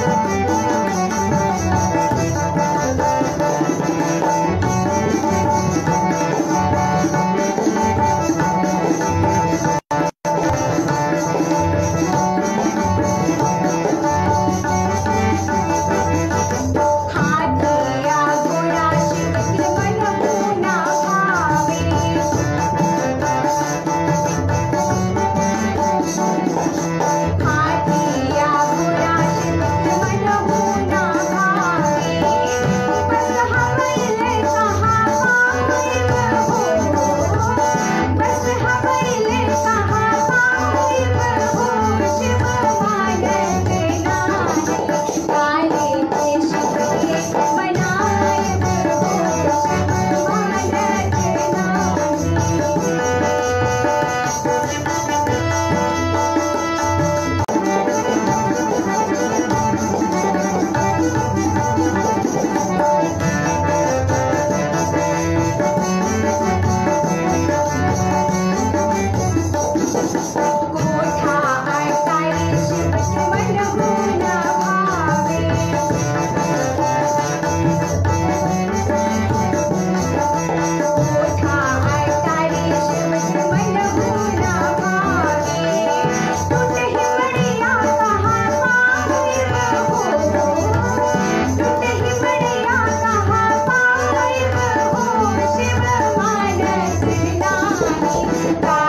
Música Música